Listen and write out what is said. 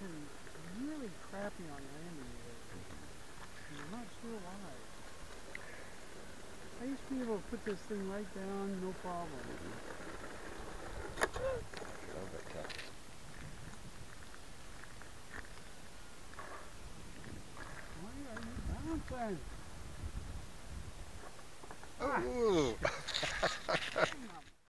been really crappy on landing lately. I'm not sure why. I used to be able to put this thing right down, no problem. Why are you bouncing? Oh.